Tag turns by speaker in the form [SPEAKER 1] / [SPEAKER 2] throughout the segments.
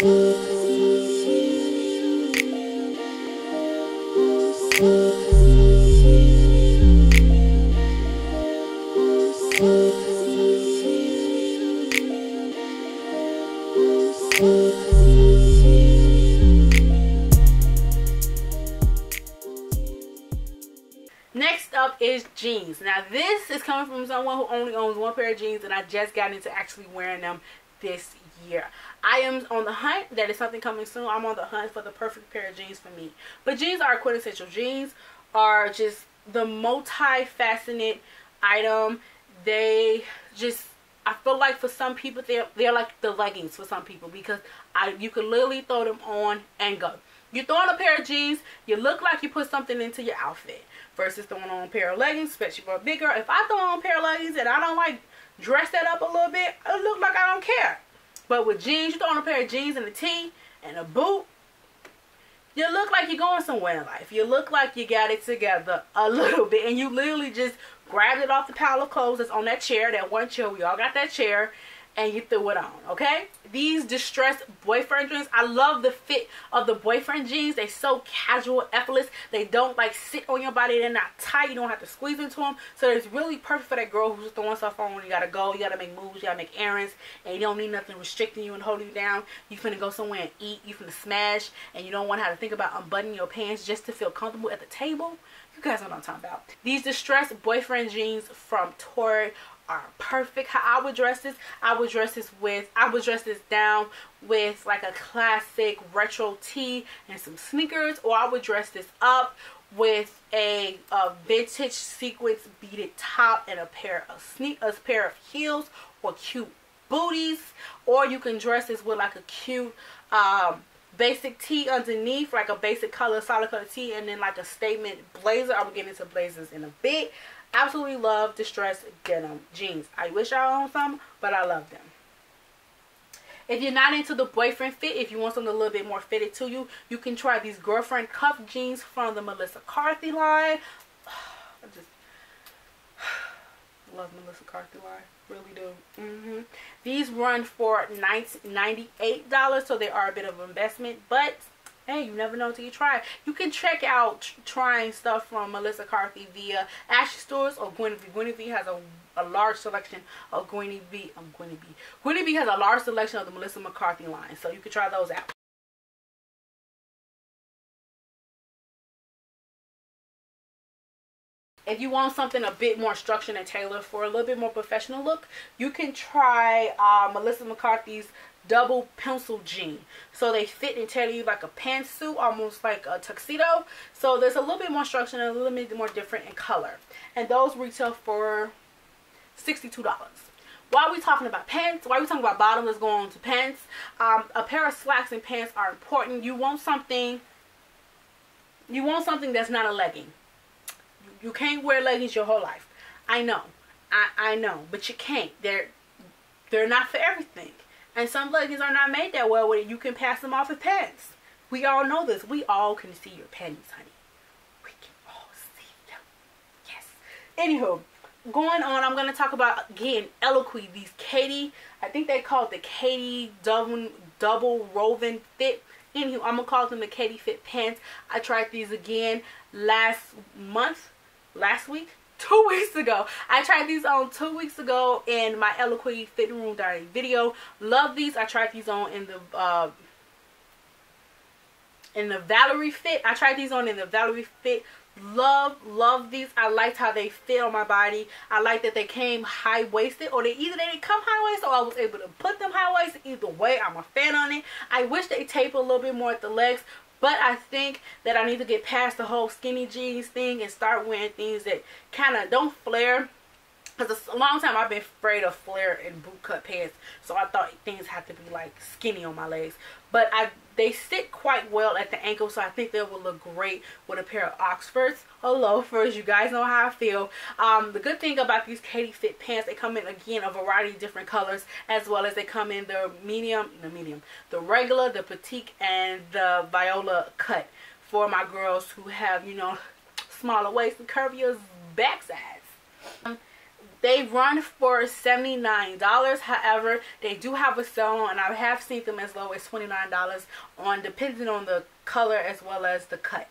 [SPEAKER 1] Next up is jeans. Now this is coming from someone who only owns one pair of jeans and I just got into actually wearing them this year. I am on the hunt. That is something coming soon. I'm on the hunt for the perfect pair of jeans for me. But jeans are quintessential. Jeans are just the multi-faceted item. They just I feel like for some people they're they're like the leggings for some people because I you can literally throw them on and go. You throw on a pair of jeans, you look like you put something into your outfit versus throwing on a pair of leggings, especially for a big girl. If I throw on a pair of leggings and I don't like dress that up a little bit, it look like I don't care. But with jeans, you throw on a pair of jeans and a tee and a boot, you look like you're going somewhere in life. You look like you got it together a little bit. And you literally just grabbed it off the pile of clothes that's on that chair, that one chair. We all got that chair and you threw it on, okay? These distressed boyfriend jeans, I love the fit of the boyfriend jeans. They so casual, effortless. They don't like sit on your body. They're not tight. You don't have to squeeze into them. So it's really perfect for that girl who's throwing stuff on you gotta go. You gotta make moves. You gotta make errands. And you don't need nothing restricting you and holding you down. You finna go somewhere and eat. You finna smash. And you don't want to have to think about unbuttoning your pants just to feel comfortable at the table. You guys know what I'm talking about. These distressed boyfriend jeans from Torrid are perfect. How I would dress this, I would dress this with, I would dress this down with like a classic retro tee and some sneakers, or I would dress this up with a, a vintage sequence beaded top and a pair of sneak, a pair of heels or cute booties, or you can dress this with like a cute um, basic tee underneath, like a basic color, solid color tee, and then like a statement blazer. I will get into blazers in a bit. Absolutely love distressed denim jeans. I wish I owned some, but I love them. If you're not into the boyfriend fit, if you want something a little bit more fitted to you, you can try these girlfriend cuff jeans from the Melissa McCarthy line. I just love Melissa McCarthy line. Really do. Mm -hmm. These run for $98, so they are a bit of an investment, but hey, you never know until you try. You can check out trying stuff from Melissa McCarthy via Ashley Stewart or Guinevere. Guinevere has a, a large selection of Guinevere. Um, Guinevere. Guinevere has a large selection of the Melissa McCarthy line, so you can try those out. if you want something a bit more structured and tailored for a little bit more professional look, you can try uh, Melissa McCarthy's double pencil jean. So they fit and tailor you like a pantsuit, almost like a tuxedo. So there's a little bit more structure and a little bit more different in color. And those retail for $62. Why are we talking about pants? Why are we talking about bottoms? Let's go on to pants. Um, a pair of slacks and pants are important. You want something, you want something that's not a legging. You, you can't wear leggings your whole life. I know. I, I know. But you can't. They're, they're not for everything. And some leggings are not made that well where you can pass them off as pants. We all know this. We all can see your panties, honey. We can all see them. Yes. Anywho, going on, I'm going to talk about, again, Eloquii. These Kady, I think they call it the Kady double, double woven fit. Anywho, I'm going to call them the Kady Fit pants. I tried these again last month, last week two weeks ago. I tried these on two weeks ago in my Eloquii fitting room diary video. Love these. I tried these on in the uh, in the Valerie fit. I tried these on in the Valerie fit. Love, love these. I liked how they fit on my body. I like that they came high-waisted or they either they didn't come high-waisted or I was able to put them high-waisted. Either way, I'm a fan on it. I wish they taper a little bit more at the legs, but I think that I need to get past the whole skinny jeans thing and start wearing things that kind of don't flare. Because a long time I've been afraid of flare and boot cut pants. So I thought things had to be like skinny on my legs. But I they sit quite well at the ankle. So I think they will look great with a pair of Oxfords or loafers. You guys know how I feel. Um, the good thing about these Kady Fit pants, they come in again a variety of different colors. As well as they come in the medium, the medium, the regular, the petite, and the viola cut. For my girls who have, you know, smaller waist and curvier back sides. Um, They run for $79. However, they do have a sale and I have seen them as low as $29 on depending on the color as well as the cut.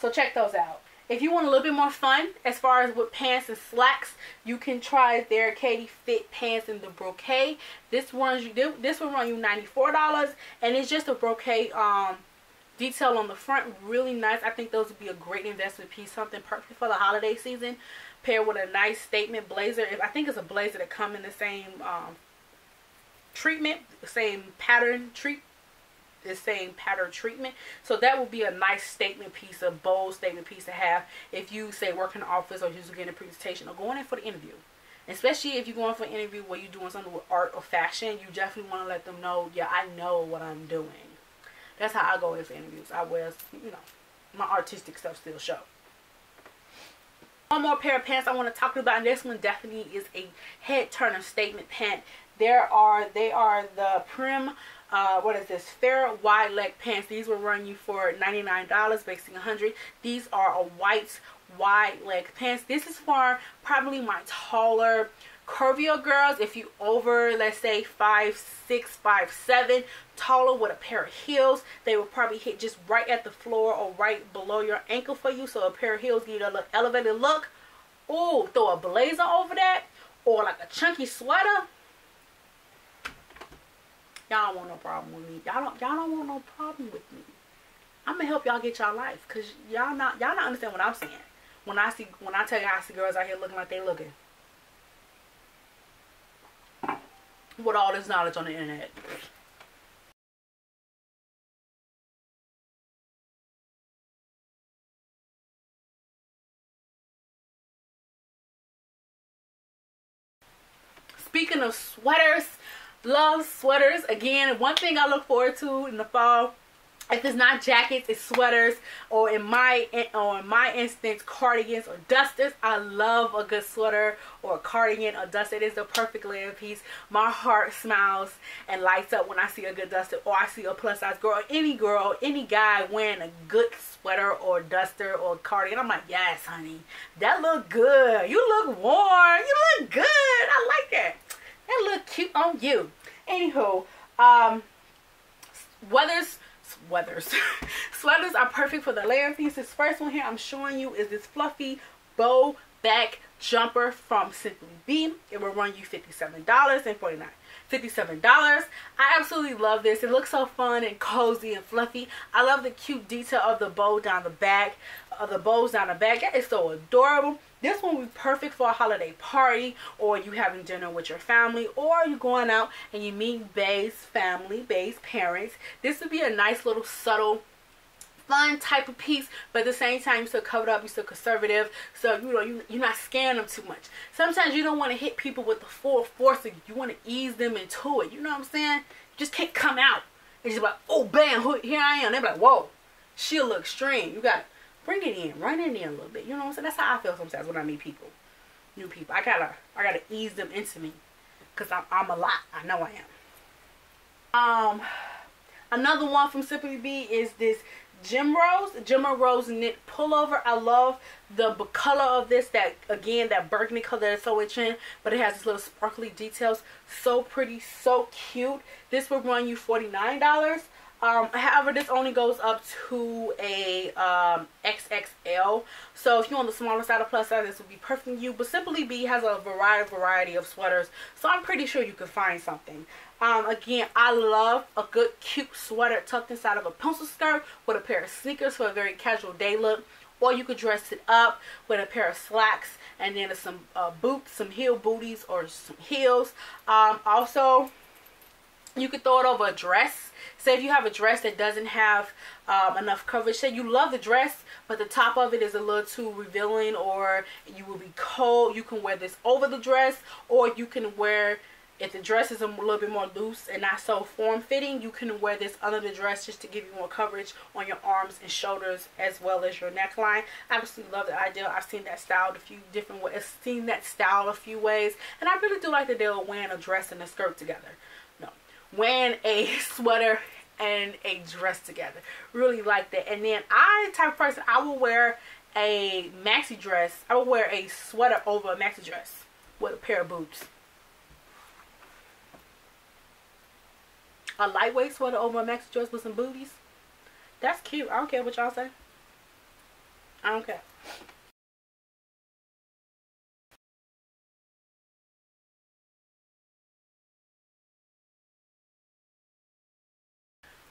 [SPEAKER 1] So check those out. If you want a little bit more fun as far as with pants and slacks, you can try their Kady Fit pants in the brocade. This runs you this will run you $94 and it's just a brocade um detail on the front really nice. I think those would be a great investment piece, something perfect for the holiday season paired with a nice statement blazer. If I think it's a blazer that come in the same um, treatment, same pattern treat the same pattern treatment. So that would be a nice statement piece, a bold statement piece to have if you say work in the office or you're getting a presentation or going in for the interview. Especially if you're going for an interview where you're doing something with art or fashion, you definitely want to let them know, yeah, I know what I'm doing. That's how I go in for interviews. I wear, you know, my artistic stuff still show. One more pair of pants I want to talk to about, and this one definitely is a head turner statement pant. There are, they are the Premme uh, what is this? Fair wide leg pants. These will run you for $99 basically 100 these are a white wide leg pants. This is for probably my taller curvier girls if you over let's say five six five seven taller with a pair of heels they will probably hit just right at the floor or right below your ankle for you so a pair of heels give you a little elevated look oh throw a blazer over that or like a chunky sweater Y'all don't want no problem with me. Y'all don't y'all don't want no problem with me. I'm gonna help y'all get y'all life. Cause y'all not y'all not understand what I'm saying. When I see when I tell you I see girls out here looking like they looking. With all this knowledge on the internet. Speaking of sweaters, love sweaters. Again, one thing I look forward to in the fall if it's not jackets it's sweaters or in my or in my instance cardigans or dusters. I love a good sweater or a cardigan or duster. It is the perfect layer piece. My heart smiles and lights up when i see a good duster or i see a plus size girl. Any girl any guy wearing a good sweater or duster or cardigan i'm like yes honey. That look good. You look warm you look good. I like that. That look cute on you. Anywho, um, weathers, weathers, sweaters are perfect for the layer piece. This first one here I'm showing you is this fluffy bow back jumper from Simply Be. It will run you $57.49. $57. I absolutely love this. It looks so fun and cozy and fluffy. I love the cute detail of the bow down the back, of the bows down the back. That is so adorable. This one would be perfect for a holiday party or you having dinner with your family or you going out and you meet bae's family, bae's parents. This would be a nice little subtle fun type of piece but at the same time you're still covered up you're still conservative so you know you, you're not scaring them too much sometimes you don't want to hit people with the full force you want to ease them into it you know what i'm saying you just can't come out and just like oh bam here i am they're like whoa she'll look extreme you got bring it in, run it in a little bit. You know what I'm saying? That's how I feel sometimes when I meet people, new people. I gotta, I gotta ease them into me, cause I'm, I'm a lot. I know I am. Um, another one from Simply Be is this Gym Rose, Gym Rose knit pullover. I love the color of this. That again, that burgundy color that's so in, but it has this little sparkly details. So pretty, so cute. This will run you forty nine dollars. Um, however, this only goes up to a um, XXL. So if you want the smaller side of plus size, this would be perfect for you. But Simply Be has a variety, variety of sweaters. So I'm pretty sure you could find something. Um, again, I love a good cute sweater tucked inside of a pencil skirt with a pair of sneakers for a very casual day look. Or you could dress it up with a pair of slacks and then some uh, boots, some heel booties or some heels. Um, also, you could throw it over a dress. Say if you have a dress that doesn't have um, enough coverage say you love the dress but the top of it is a little too revealing or you will be cold you can wear this over the dress or you can wear if the dress is a little bit more loose and not so form-fitting you can wear this under the dress just to give you more coverage on your arms and shoulders as well as your neckline. I absolutely love the idea. I've seen that styled a few different ways I've seen that style a few ways and I really do like that they're wearing a dress and a skirt together wearing a sweater and a dress together. Really like that. And then I type of person I will wear a maxi dress. I will wear a sweater over a maxi dress. with a pair of boots. A lightweight sweater over a maxi dress with some booties. That's cute. I don't care what y'all say. I don't care.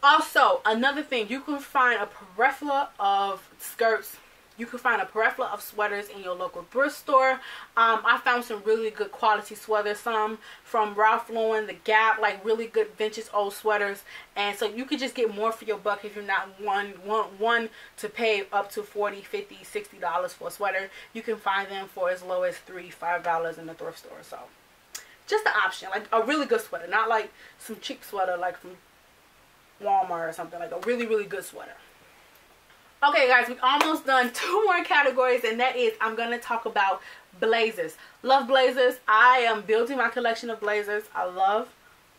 [SPEAKER 1] Also, another thing, you can find a plethora of skirts. You can find a plethora of sweaters in your local thrift store. Um, I found some really good quality sweaters, some from Ralph Lauren, The Gap, like really good vintage old sweaters. And so you could just get more for your buck if you're not one, one, one to pay up to 40 50 $60 for a sweater. You can find them for as low as 3 $5 in the thrift store. So just the option, like a really good sweater, not like some cheap sweater like from Walmart or something like a really really good sweater. Okay guys we almost done two more categories and that is I'm gonna talk about blazers. Love blazers. I am building my collection of blazers. I love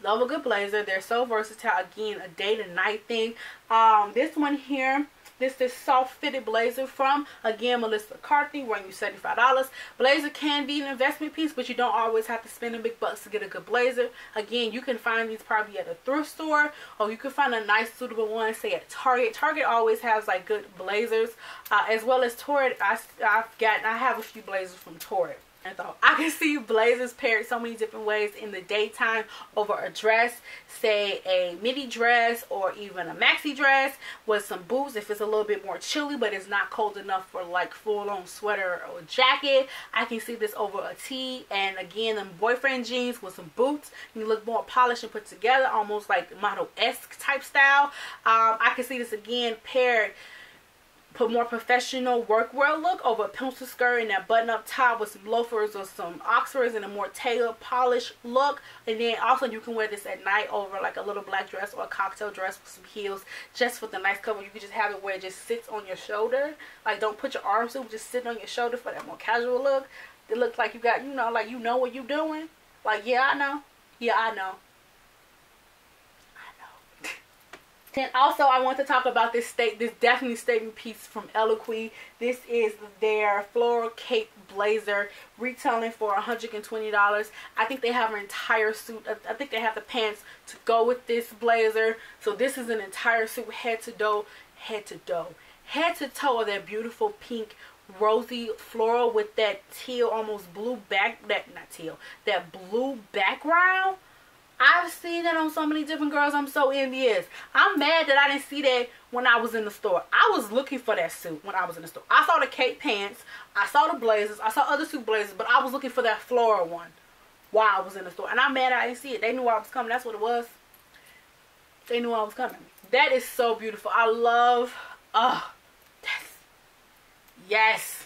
[SPEAKER 1] love a good blazer. They're so versatile. Again a day to night thing. Um this one here this is soft fitted blazer from, again, Melissa McCarthy, running you $75. Blazer can be an investment piece, but you don't always have to spend a big bucks to get a good blazer. Again, you can find these probably at a thrift store, or you can find a nice suitable one, say at Target. Target always has like good blazers, uh, as well as Torrid. I, I've gotten, I have a few blazers from Torrid. So I can see blazers paired so many different ways in the daytime over a dress, say a midi dress or even a maxi dress with some boots if it's a little bit more chilly but it's not cold enough for like full-on sweater or jacket. I can see this over a tee and again them boyfriend jeans with some boots. You look more polished and put together almost like model-esque type style. Um, I can see this again paired put more professional workwear look over a pencil skirt and that button up top with some loafers or some oxfords and a more tailored polished look. And then also you can wear this at night over like a little black dress or a cocktail dress with some heels just for the nice cover. You can just have it where it just sits on your shoulder. Like don't put your arms up just sit on your shoulder for that more casual look. It looks like you got you know like you know what you're doing. Like yeah I know. Yeah I know Then also I want to talk about this state, this definitely statement piece from Eloquii. This is their floral cape blazer, retailing for $120. I think they have an entire suit. I think they have the pants to go with this blazer. So this is an entire suit, head to toe, head to toe, head to toe of that beautiful pink rosy floral with that teal almost blue back that not teal that blue background I've seen that on so many different girls. I'm so envious. I'm mad that I didn't see that when I was in the store. I was looking for that suit when I was in the store. I saw the cape pants. I saw the blazers. I saw other suit blazers. But I was looking for that floral one while I was in the store. And I'm mad I didn't see it. They knew I was coming. That's what it was. They knew I was coming. That is so beautiful. I love... Oh, yes. Yes.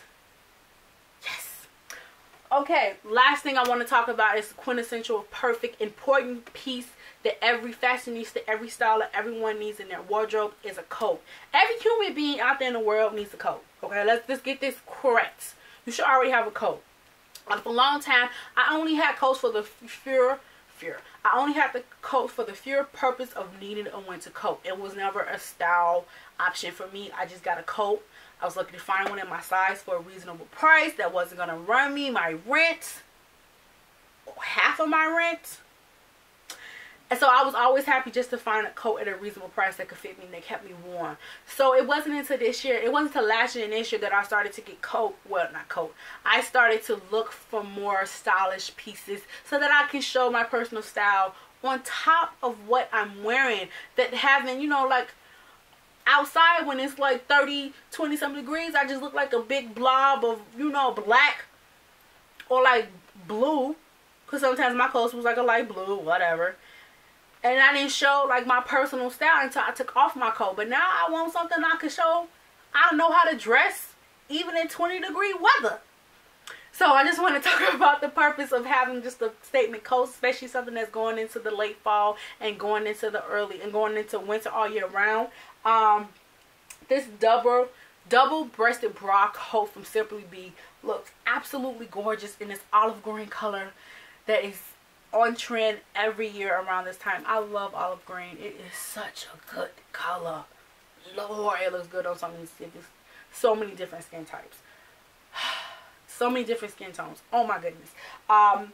[SPEAKER 1] Okay, last thing I want to talk about is quintessential, perfect, important piece that every fashionista, every styler, everyone needs in their wardrobe is a coat. Every human being out there in the world needs a coat. Okay, let's just get this correct. You should already have a coat. for a long time, I only had coats for the fear, fear. I only had the coat for the fear purpose of needing a winter coat. It was never a style option for me. I just got a coat I was looking to find one in my size for a reasonable price that wasn't going to run me my rent, half of my rent. And so I was always happy just to find a coat at a reasonable price that could fit me and that kept me warm. So it wasn't until this year, it wasn't until last year and this year that I started to get coat, well not coat, I started to look for more stylish pieces so that I can show my personal style on top of what I'm wearing that having, you know, like outside when it's like 30 20 something degrees i just look like a big blob of you know black or like blue. Because sometimes my clothes was like a light blue whatever. And i didn't show like my personal style until i took off my coat. But now i want something i can show. I don't know how to dress even in 20 degree weather so I just want to talk about the purpose of having just a statement coat, especially something that's going into the late fall and going into the early and going into winter all year round. Um, this double double breasted bra coat from Simply Be looks absolutely gorgeous in this olive green color that is on trend every year around this time. I love olive green. It is such a good color. Lord, it looks good on so many, so many different skin types. So many different skin tones. Oh my goodness. Um,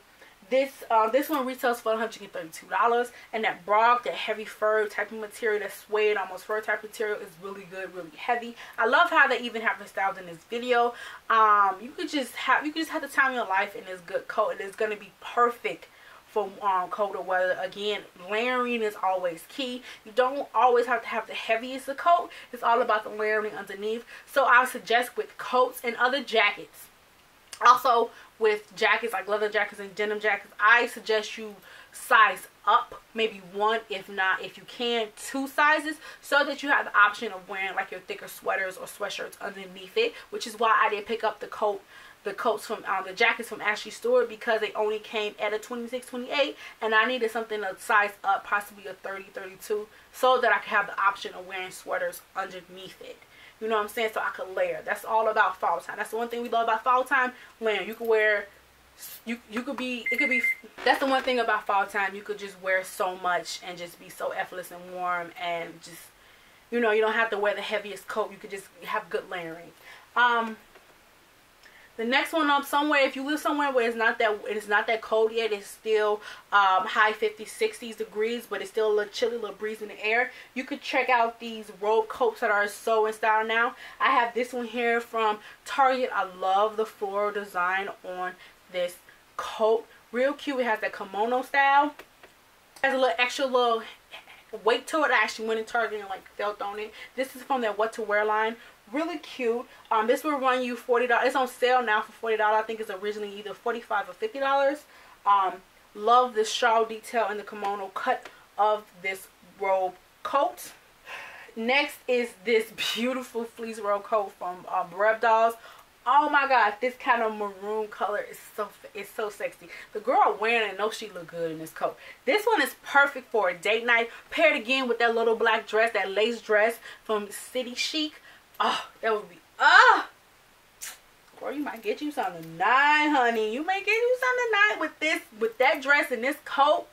[SPEAKER 1] this uh, this one retails for $132 and that borg, that heavy fur type of material, that suede almost fur type material is really good, really heavy. I love how they even have the styled in this video. Um, you could just have you could just have the time of your life in this good coat. And It is gonna be perfect for um, colder weather. Again, layering is always key. You don't always have to have the heaviest of coat. It's all about the layering underneath. So I suggest with coats and other jackets. Also, with jackets like leather jackets and denim jackets i suggest you size up maybe one if not if you can two sizes so that you have the option of wearing like your thicker sweaters or sweatshirts underneath it which is why i did pick up the coat the coats from um, the jackets from Ashley Stewart because they only came at a 26 28 and I needed something to size up possibly a 30 32 so that I could have the option of wearing sweaters underneath it you know what I'm saying? So I could layer. That's all about fall time. That's the one thing we love about fall time. Layering. You could wear you you could be it could be that's the one thing about fall time you could just wear so much and just be so effortless and warm and just you know you don't have to wear the heaviest coat you could just have good layering um the next one up somewhere, if you live somewhere where it's not that it's not that cold yet, it's still um, high 50s, 60s degrees, but it's still a little chilly, a little breeze in the air. You could check out these robe coats that are so in style now. I have this one here from Target. I love the floral design on this coat. Real cute. It has that kimono style. It has a little extra little weight to it. I actually went in Target and like felt on it. This is from their What to Wear line really cute um this will run you 40 dollars it's on sale now for 40 dollars i think it's originally either 45 or 50 dollars um love the shawl detail and the kimono cut of this robe coat next is this beautiful fleece robe coat from um, Dolls. Oh my god, this kind of maroon color is so it's so sexy. The girl wearing it knows she look good in this coat. This one is perfect for a date night. Paired again with that little black dress, that lace dress from City Chic. Oh, that would be, ah. Or you might get you something tonight, honey. You may get you something tonight with this, with that dress and this coat.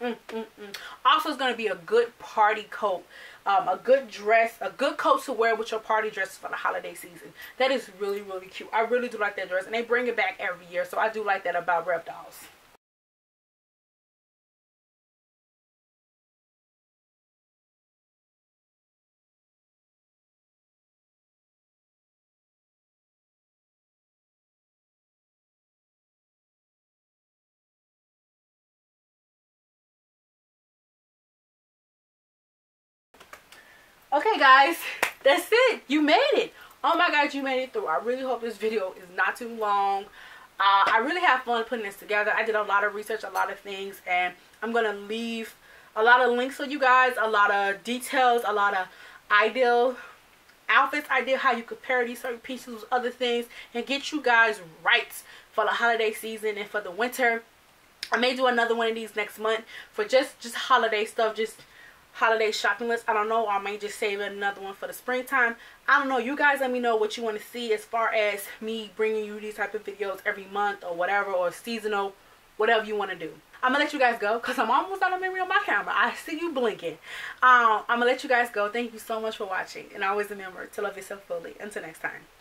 [SPEAKER 1] Mm, mm, mm. Also, it's going to be a good party coat. Um, a good dress, a good coat to wear with your party dress for the holiday season. That is really, really cute. I really do like that dress. And they bring it back every year. So I do like that about Rebdolls. Okay guys that's it. You made it. Oh my god you made it through. I really hope this video is not too long. Uh, i really have fun putting this together. I did a lot of research a lot of things and i'm gonna leave a lot of links for you guys a lot of details a lot of ideal outfits idea how you could pair these certain pieces with other things and get you guys right for the holiday season and for the winter. I may do another one of these next month for just just holiday stuff just holiday shopping list. I don't know. I may just save another one for the springtime. I don't know. You guys let me know what you want to see as far as me bringing you these type of videos every month or whatever or seasonal, whatever you want to do. I'm going to let you guys go because I'm almost out of memory on my camera. I see you blinking. Um, I'm going to let you guys go. Thank you so much for watching. And always remember to love yourself fully. Until next time.